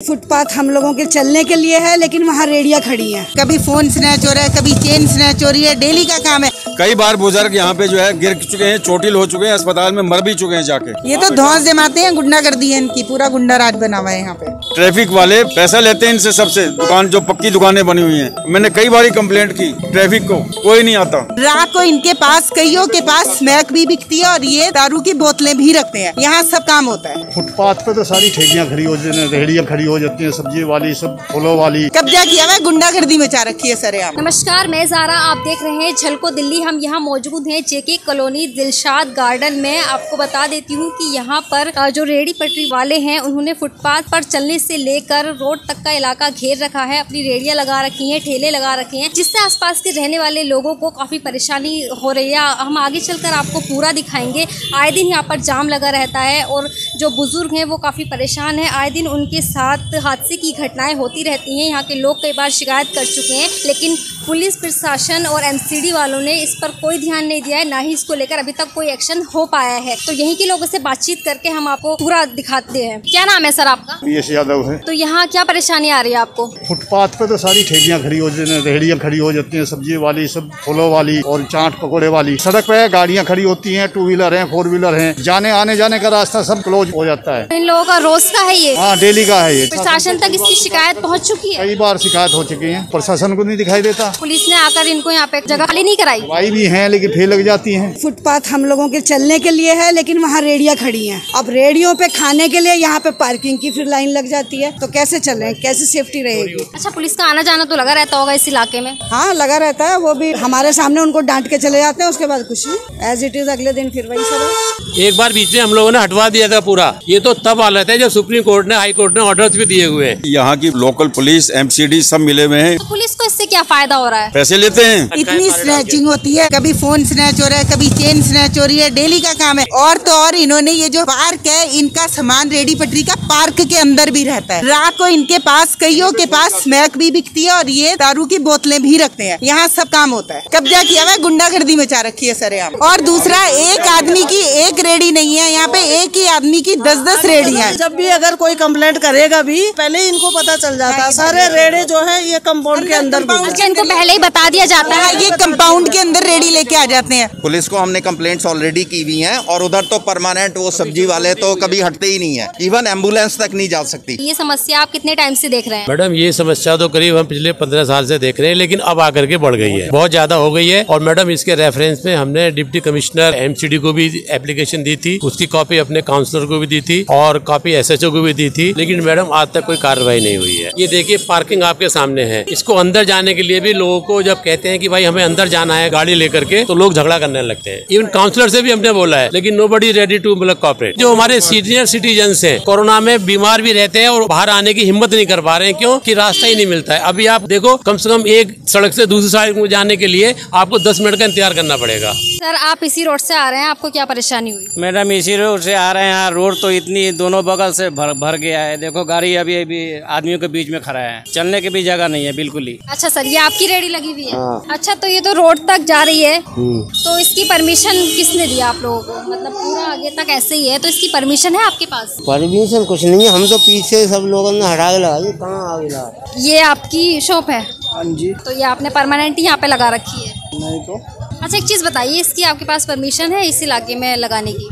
Footpath हम लोगों के चलने के लिए है लेकिन वहाँ रेडियाँ खड़ी है। कभी फ़ोन स्नैच हो रहा है कभी चेन स्नैच हो रही है डेली का काम है। कई बार बुज़ुर्ग यहाँ पे जो है गिर चुके हैं चोटिल हो चुके हैं अस्पताल में मर भी चुके हैं जाके। ये तो धौस जमाते हैं गुंडा कर दी है इनकी पूरा गुंडा राज बना हुआ है यहाँ पे। ट्रैफ़िक वाले पैसा लेते हैं इनसे सबसे दुकान जो पक्की दुकानें बनी हुई हैं। मैंने कई बार कंप्लेंट की ट्रैफ़िक को कोई नहीं आता। रात को इनके पास कईयों के पास स्मैक भी बिकती है और ये दारू की बोतलें भी रखते हैं। यहाँ सब काम होता है। फुटपाथ पे तो सारी ठेलियाँ खड़ी हो हैं रेहड़ियाँ खड़ी हो जाती है सब्ज़ी वाली सब फूलों वाली। कब्जा किया हुआ है गुंडागर्दी मचा रखी है सरेआम नमस्कार मैं जारा आप देख रहे हैं झलको दिल्ली। हम यहाँ मौजूद हैं जेके कॉलोनी दिलशाद गार्डन में। आपको बता देती हूँ कि यहाँ पर जो रेहड़ी पटरी वाले हैं उन्होंने फुटपाथ पर चलने से लेकर रोड तक का इलाका घेर रखा है अपनी रेहड़ियाँ लगा रखी हैं ठेले लगा रखे हैं जिससे आसपास के रहने वाले लोगों को काफ़ी परेशानी हो रही है। हम आगे चलकर आपको पूरा दिखाएँगे। आए दिन यहाँ पर जाम लगा रहता है और जो बुज़ुर्ग हैं वो काफ़ी परेशान हैं। आए दिन उनके साथ हादसे की घटनाएँ होती रहती हैं। यहाँ के लोग कई बार शिकायत कर चुके हैं लेकिन पुलिस प्रशासन और एमसीडी वालों ने इस पर कोई ध्यान नहीं दिया है ना ही इसको लेकर अभी तक कोई एक्शन हो पाया है। तो यहीं के लोगों से बातचीत करके हम आपको पूरा दिखाते हैं। क्या नाम है सर आपका? यश यादव है। तो यहाँ क्या परेशानी आ रही है आपको? फुटपाथ पे तो सारी ठेलियाँ खड़ी हो जाती है रेहड़ियाँ खड़ी हो जाती है सब्ज़ी वाली सब फलों वाली और चाट पकौड़े वाली। सड़क पे गाड़ियाँ खड़ी होती है टू व्हीलर है फोर व्हीलर है। जाने आने जाने का रास्ता सब क्लोज हो जाता है। इन लोगों का रोज का है ये? हाँ डेली का है ये प्रशासन तक इसकी शिकायत पहुँच चुकी है। कई बार शिकायत हो चुकी है। प्रशासन को नहीं दिखाई देता। पुलिस ने आकर इनको यहाँ पे जगह खाली नहीं कराई। दवाई भी है लेकिन फेल लग जाती है। फुटपाथ हम लोगों के चलने के लिए है लेकिन वहाँ रेडिया खड़ी है। अब रेडियो पे खाने के लिए यहाँ पे पार्किंग की फिर लाइन लग जाती है। तो कैसे चले? कैसे सेफ्टी रहेगी? अच्छा पुलिस का आना जाना तो लगा रहता होगा इस इलाके में? हाँ लगा रहता है। वो भी हमारे सामने उनको डांट के चले जाते हैं उसके बाद कुछ नहीं। एज इट इज़ अगले दिन फिर वही सर एक बार बीच में हम लोगों ने हटवा दिया था पूरा। ये तो तब हालत है जब सुप्रीम कोर्ट ने हाई कोर्ट ने ऑर्डर्स भी दिए हुए हैं। यहाँ की लोकल पुलिस एमसीडी सब मिले हुए हैं। तो पुलिस को इससे क्या फ़ायदा हो रहा है? पैसे लेते हैं। इतनी स्नैचिंग होती है कभी फ़ोन स्नैच हो रहा है कभी चेन स्नैच हो रही है डेली का काम है। और तो और इन्होंने ये जो पार्क है इनका सामान रेडी पटरी का पार्क के अंदर भी रहता है। रात को इनके पास कईयों के पास स्मैक भी बिकती है और ये दारू की बोतलें भी रखते हैं। यहाँ सब काम होता है। कब्जा किया हुआ गुंडागर्दी मचा रखी है सरेआम। और दूसरा एक आदमी की एक रेडी नहीं है। यहाँ पे एक ही आदमी की दस दस रेडियाँ हैं। जब भी अगर कोई कंप्लेंट करेगा भी पहले इनको पता चल जाता है सारे रेड़े जो है ये कंपाउंड के अंदर इनको पहले ही बता दिया जाता हाँ, है ये कंपाउंड के अंदर रेडी लेके आ जाते हैं। पुलिस को हमने कंप्लेंट्स ऑलरेडी की हुई है और उधर तो परमानेंट वो सब्ज़ी वाले तो कभी हटते ही नहीं है। इवन एंबुलेंस तक नहीं जा सकती। ये समस्या आप कितने टाइम से देख रहे हैं? मैडम ये समस्या तो करीब हम पिछले पंद्रह साल से देख रहे हैं लेकिन अब आकर के बढ़ गई है। बहुत ज़्यादा हो गई है और मैडम इसके रेफरेंस में हमने डिप्टी कमिश्नर एमसीडी को भी एप्लीकेशन दी थी उसकी कॉपी अपने काउंसलर को भी दी थी और कॉपी एसएचओ को भी दी थी। लेकिन मैडम आज तक कोई कार्रवाई नहीं हुई है। ये देखिए पार्किंग आपके सामने है। इसको अंदर जाने के लिए भी लोगों को जब कहते हैं कि भाई हमें अंदर जाना है गाड़ी लेकर के तो लोग झगड़ा करने लगते हैं। इवन काउंसलर से भी हमने बोला है, लेकिन नो बडी रेडी टू मतलब कॉपरेट जो हमारे सीनियर सिटीजन है कोरोना में बीमार भी रहते हैं और बाहर आने की हिम्मत नहीं कर पा रहे हैं, क्यों? की रास्ता ही नहीं मिलता है। अभी आप देखो, कम से कम एक सड़क से दूसरी सड़क में जाने के लिए आपको दस मिनट का इंतज़ार करना पड़ेगा। सर आप इसी रोड से आ रहे हैं आपको क्या परेशानी हुई? मैडम इसी रोड से आ रहे हैं। यहाँ रोड तो इतनी दोनों बगल से भर भर गया है। देखो गाड़ी अभी अभी आदमियों के बीच में खड़ा है। चलने की भी जगह नहीं है बिल्कुल ही। अच्छा सर ये आपकी रेडी लगी हुई है? अच्छा तो ये तो रोड तक जा रही है। तो इसकी परमिशन किसने दिया आप लोगों को? मतलब पूरा आगे तक ऐसे ही है तो इसकी परमिशन है आपके पास? परमिशन कुछ नहीं है हम तो पीछे सब लोगों ने हटा के लगा दी कहाँ आगे लगा ये आपकी शॉप है? हाँ जी। तो ये आपने परमानेंट यहाँ पे लगा रखी है? नहीं तो? अच्छा एक चीज़ बताइए इसकी आपके पास परमिशन है इस इलाके में लगाने की?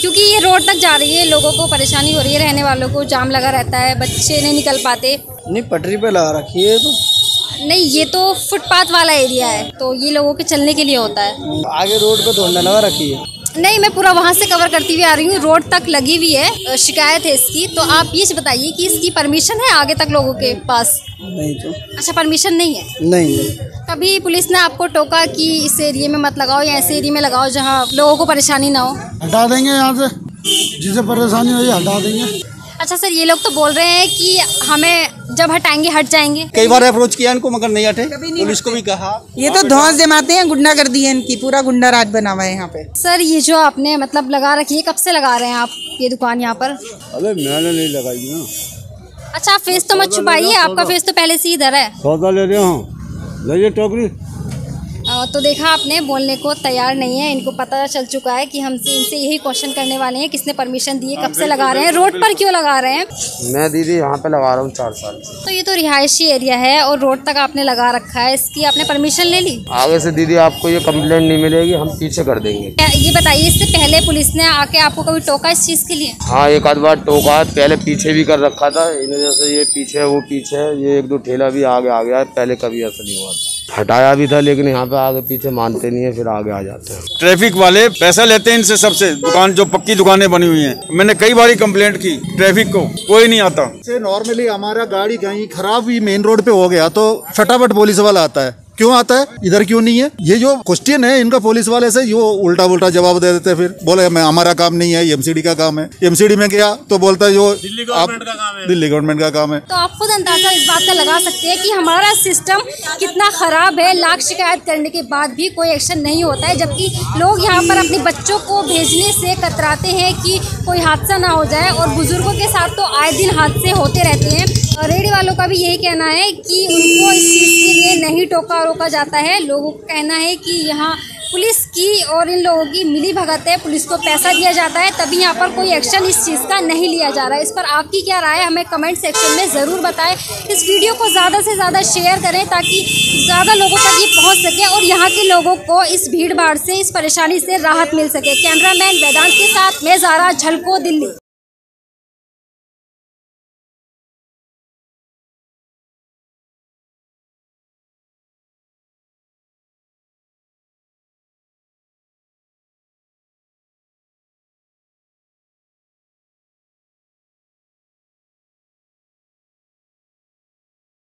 क्योंकि ये रोड तक जा रही है लोगों को परेशानी हो रही है रहने वालों को जाम लगा रहता है बच्चे नहीं निकल पाते। नहीं पटरी पे लगा रखी है तो। नहीं ये तो फुटपाथ वाला एरिया है तो ये लोगों के चलने के लिए होता है। आगे रोड पे धोंडा लगा रखी है। नहीं मैं पूरा वहाँ से कवर करती हुई आ रही हूँ। रोड तक लगी हुई है शिकायत है इसकी। तो आप ये बताइए कि इसकी परमिशन है आगे तक लोगों के पास? नहीं तो। अच्छा परमिशन नहीं है? नहीं कभी पुलिस ने आपको टोका कि इस एरिया में मत लगाओ या ऐसे एरिया में लगाओ जहाँ लोगों को परेशानी ना हो। हटा देंगे यहाँ से। जिसे परेशानी हो हटा देंगे। अच्छा सर ये लोग तो बोल रहे हैं कि हमें जब हटाएँगे हट जाएँगे। कई बार अप्रोच किया इनको मगर नहीं हटे। पुलिस को भी कहा। ये तो धौस जमाते हैं गुंडा कर दिए इनकी पूरा गुंडा राज बना हुआ है यहाँ पे। सर ये जो आपने मतलब लगा रखी है कब से लगा रहे हैं आप ये दुकान यहाँ पर? अरे मैंने नहीं लगाई ना। अच्छा आप फेस तो मत छुपाइए आपका फेस तो पहले से ही इधर है। सौदा ले रहे हो। ले टोकरी। तो देखा आपने बोलने को तैयार नहीं है। इनको पता चल चुका है कि हमसे इनसे यही क्वेश्चन करने वाले हैं किसने परमिशन दी है कब से लगा रहे हैं रोड पर क्यों लगा रहे हैं? मैं दीदी यहाँ पे लगा रहा हूँ चार साल तो ये तो रिहायशी एरिया है और रोड तक आपने लगा रखा है इसकी आपने परमिशन ले ली? आगे से दीदी आपको ये कंप्लेंट नहीं मिलेगी हम पीछे कर देंगे। ये बताइए इससे पहले पुलिस ने आके आपको कभी टोका इस चीज़ के लिए? हाँ एक आध बार टोका पहले पीछे भी कर रखा था इन वजह से ये पीछे वो पीछे ये एक दो ठेला भी आगे आ गया है पहले कभी ऐसा नहीं हुआ था। हटाया भी था लेकिन यहाँ पे आगे पीछे मानते नहीं है फिर आगे आ जाते हैं। ट्रैफ़िक वाले पैसा लेते हैं इनसे सबसे दुकान जो पक्की दुकानें बनी हुई हैं। मैंने कई बार कंप्लेंट की ट्रैफ़िक को कोई नहीं आता। नॉर्मली हमारा गाड़ी कहीं खराब हुई मेन रोड पे हो गया तो फटाफट पुलिस वाला आता है। क्यों आता है? इधर क्यों नहीं है? ये जो क्वेश्चन है इनका पुलिस वाले से यो उल्टा उल्टा जवाब दे देते हैं फिर। बोले मैं हमारा काम नहीं है एमसीडी का काम है। एमसीडी में गया तो बोलता है जो दिल्ली गवर्नमेंट का काम है। दिल्ली गवर्नमेंट का काम है। तो आप खुद अंदाज़ा इस बात का लगा सकते हैं कि हमारा सिस्टम कितना खराब है। लाख शिकायत करने के बाद भी कोई एक्शन नहीं होता है जबकि लोग यहाँ पर अपने बच्चों को भेजने से कतराते हैं कि कोई हादसा ना हो जाए और बुज़ुर्गों के साथ तो आए दिन हादसे होते रहते हैं। रेडी वालों का भी यही कहना है कि उनको इस चीज़ के लिए नहीं टोका रोका जाता है। लोगों का कहना है कि यहाँ पुलिस की और इन लोगों की मिली भगत है। पुलिस को पैसा दिया जाता है, तभी यहाँ पर कोई एक्शन इस चीज़ का नहीं लिया जा रहा है। इस पर आपकी क्या राय है? हमें कमेंट सेक्शन में ज़रूर बताएँ। इस वीडियो को ज़्यादा से ज़्यादा शेयर करें ताकि ज़्यादा लोगों तक ये पहुँच सके और यहाँ के लोगों को इस भीड़ भाड़ से, इस परेशानी से राहत मिल सके। कैमरामैन वेदांत के साथ, मैं जारा झलको दिल्ली।